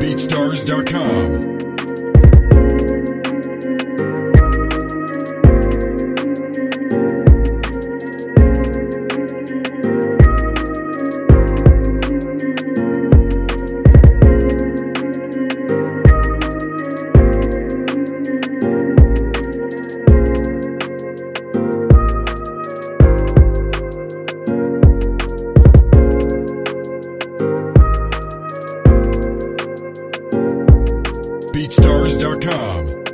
BeatStars.com. BeatStars.com.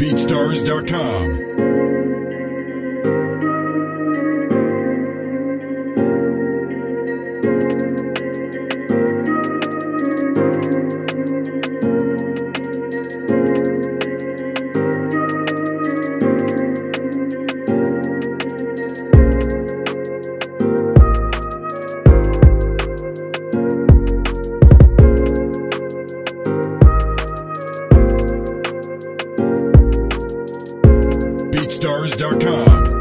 BeatStars.com. BeatStars.com.